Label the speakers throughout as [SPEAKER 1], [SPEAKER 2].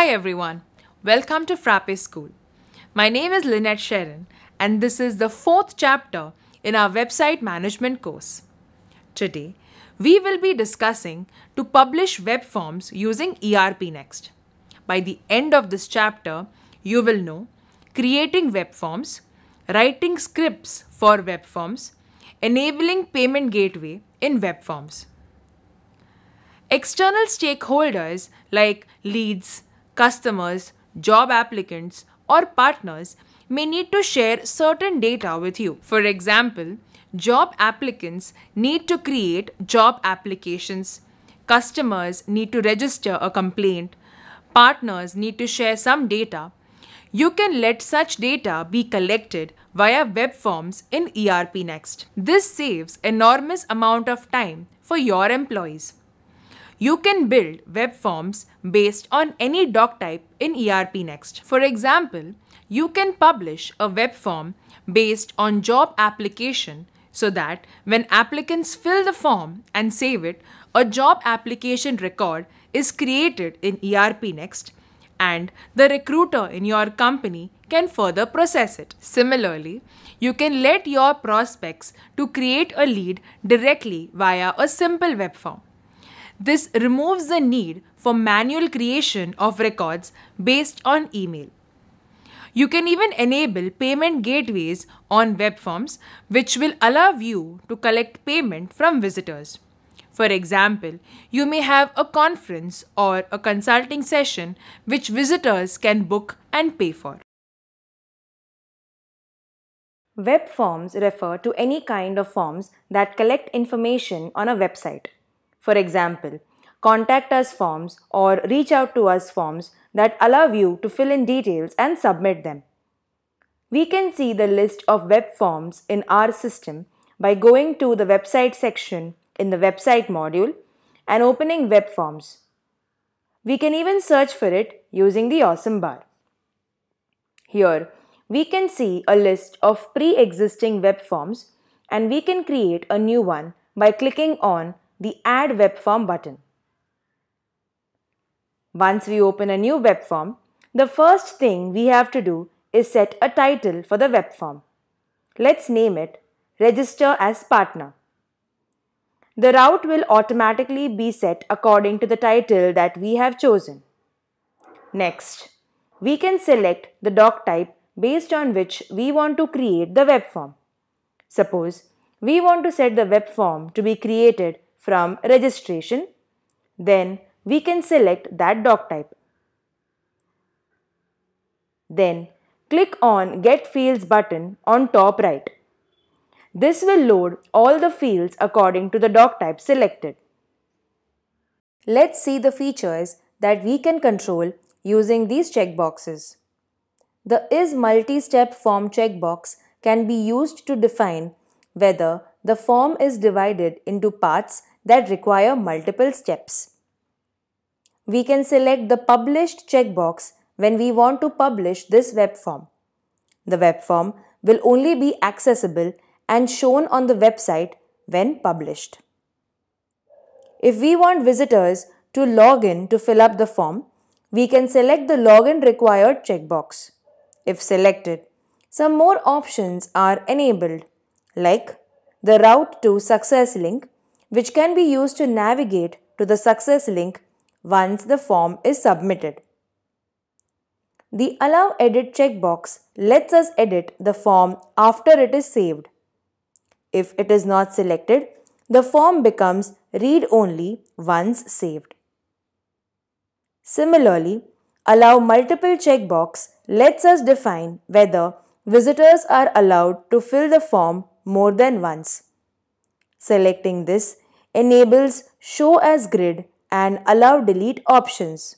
[SPEAKER 1] Hi everyone, welcome to Frappe School. My name is Lynette Sharon and this is the fourth chapter in our website management course. Today, we will be discussing to publish web forms using ERP Next. By the end of this chapter, you will know creating web forms, writing scripts for web forms, enabling payment gateway in web forms. External stakeholders like leads, customers, job applicants, or partners may need to share certain data with you. For example, job applicants need to create job applications, customers need to register a complaint, partners need to share some data. You can let such data be collected via web forms in ERPNext. This saves enormous amount of time for your employees. You can build web forms based on any doc type in ERP Next. For example, you can publish a web form based on job application so that when applicants fill the form and save it, a job application record is created in ERP Next and the recruiter in your company can further process it. Similarly, you can let your prospects to create a lead directly via a simple web form. This removes the need for manual creation of records based on email. You can even enable payment gateways on web forms which will allow you to collect payment from visitors. For example, you may have a conference or a consulting session which visitors can book and pay for.
[SPEAKER 2] Web forms refer to any kind of forms that collect information on a website. For example, contact us forms or reach out to us forms that allow you to fill in details and submit them. We can see the list of web forms in our system by going to the website section in the website module and opening web forms. We can even search for it using the awesome bar. Here, we can see a list of pre-existing web forms and we can create a new one by clicking on the Add Web Form button. Once we open a new web form, the first thing we have to do is set a title for the web form. Let's name it Register as Partner. The route will automatically be set according to the title that we have chosen. Next, we can select the doc type based on which we want to create the web form. Suppose we want to set the web form to be created from registration, then we can select that doc type. Then click on Get Fields button on top right. This will load all the fields according to the doc type selected. Let's see the features that we can control using these checkboxes. The Is multi-step form checkbox can be used to define whether the form is divided into parts that require multiple steps. We can select the Published checkbox when we want to publish this web form. The web form will only be accessible and shown on the website when published. If we want visitors to log in to fill up the form, we can select the login required checkbox. If selected, some more options are enabled like the route to success link which can be used to navigate to the success link once the form is submitted. The Allow Edit checkbox lets us edit the form after it is saved. If it is not selected, the form becomes read-only once saved. Similarly, Allow Multiple checkbox lets us define whether visitors are allowed to fill the form more than once. Selecting this enables Show as Grid and Allow Delete options.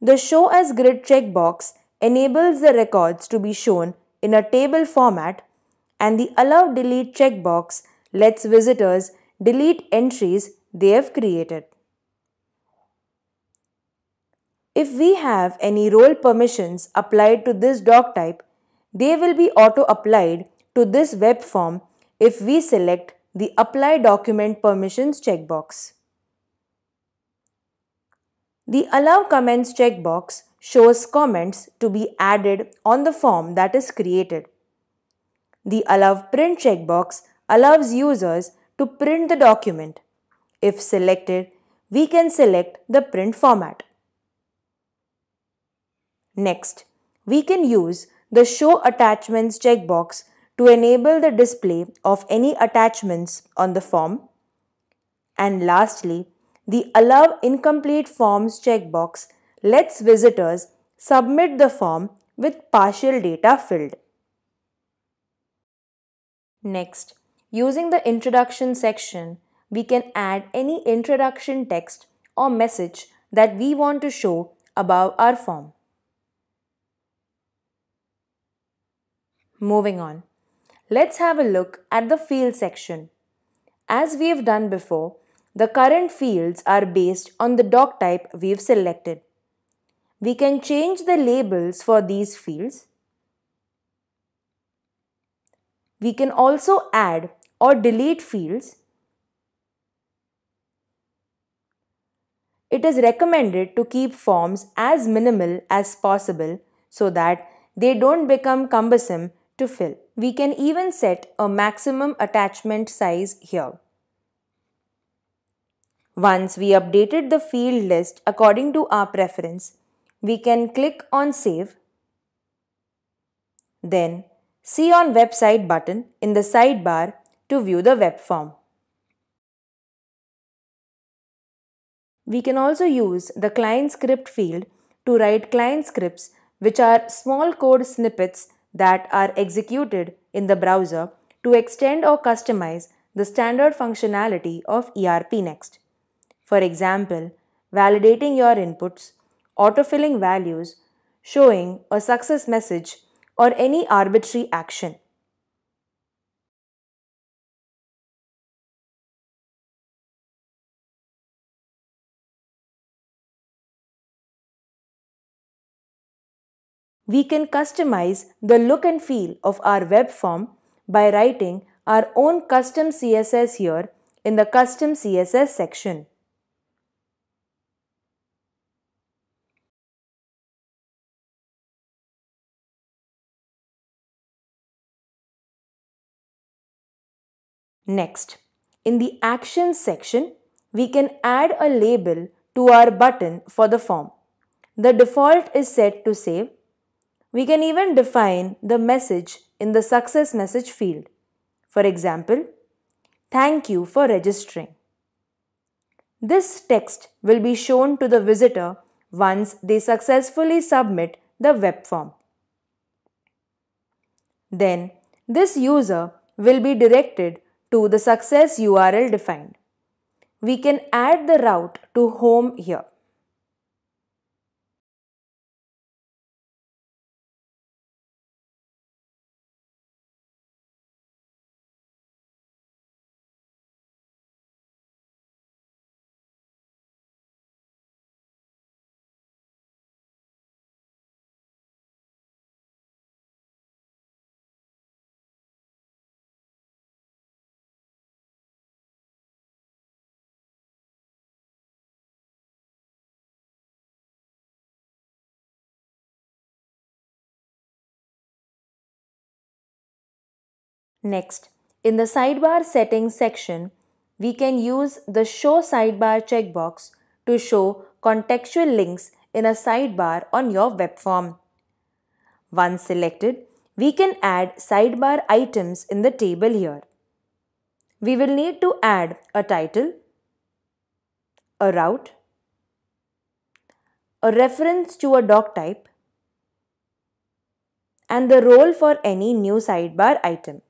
[SPEAKER 2] The Show as Grid checkbox enables the records to be shown in a table format and the Allow Delete checkbox lets visitors delete entries they have created. If we have any role permissions applied to this doc type, they will be auto-applied to this web form if we select the Apply Document Permissions checkbox. The Allow Comments checkbox shows comments to be added on the form that is created. The Allow Print checkbox allows users to print the document. If selected, we can select the print format. Next, we can use the Show Attachments checkbox to enable the display of any attachments on the form. And lastly, the Allow Incomplete Forms checkbox lets visitors submit the form with partial data filled. Next, using the Introduction section, we can add any introduction text or message that we want to show above our form. Moving on, let's have a look at the field section. As we have done before, the current fields are based on the doc type we've selected. We can change the labels for these fields. We can also add or delete fields. It is recommended to keep forms as minimal as possible so that they don't become cumbersome to fill. We can even set a maximum attachment size here. Once we updated the field list according to our preference, we can click on Save. Then See on Website button in the sidebar to view the web form. We can also use the client script field to write client scripts which are small code snippets that are executed in the browser to extend or customize the standard functionality of ERPNext. For example, validating your inputs, autofilling values, showing a success message, or any arbitrary action. We can customize the look and feel of our web form by writing our own custom CSS here in the custom CSS section. Next, in the Actions section, we can add a label to our button for the form. The default is set to save we can even define the message in the success message field. For example, thank you for registering. This text will be shown to the visitor once they successfully submit the web form. Then, this user will be directed to the success URL defined. We can add the route to home here. Next, in the sidebar settings section, we can use the Show Sidebar checkbox to show contextual links in a sidebar on your web form. Once selected, we can add sidebar items in the table here. We will need to add a title, a route, a reference to a doc type, and the role for any new sidebar item.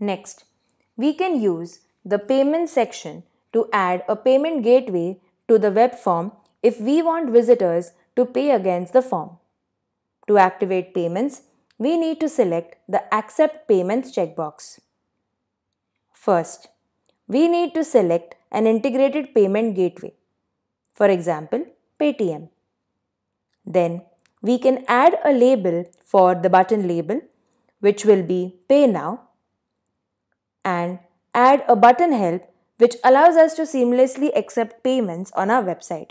[SPEAKER 2] Next, we can use the payment section to add a payment gateway to the web form if we want visitors to pay against the form. To activate payments, we need to select the Accept Payments checkbox. First, we need to select an integrated payment gateway, for example, Paytm. Then, we can add a label for the button label, which will be Pay Now, and add a button help which allows us to seamlessly accept payments on our website.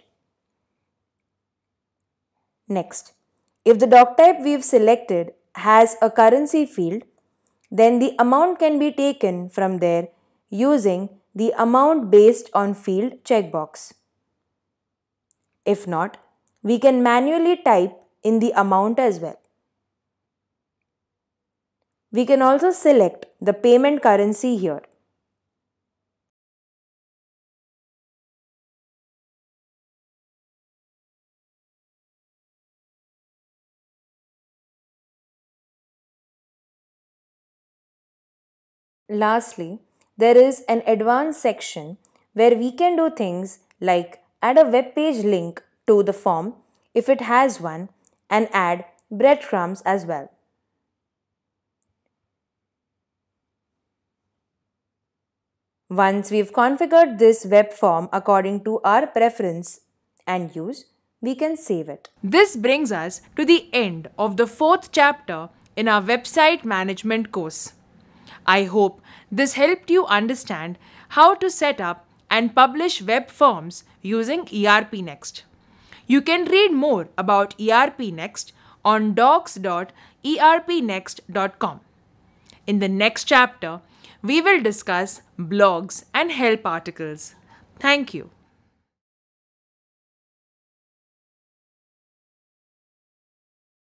[SPEAKER 2] Next, if the doc type we've selected has a currency field, then the amount can be taken from there using the amount based on field checkbox. If not, we can manually type in the amount as well. We can also select the payment currency here. Lastly, there is an advanced section where we can do things like add a web page link to the form if it has one and add breadcrumbs as well. Once we've configured this web form according to our preference and use, we can save it.
[SPEAKER 1] This brings us to the end of the fourth chapter in our website management course. I hope this helped you understand how to set up and publish web forms using ERPNext. You can read more about ERPNext on docs.erpnext.com. In the next chapter, we will discuss blogs and help articles. Thank you.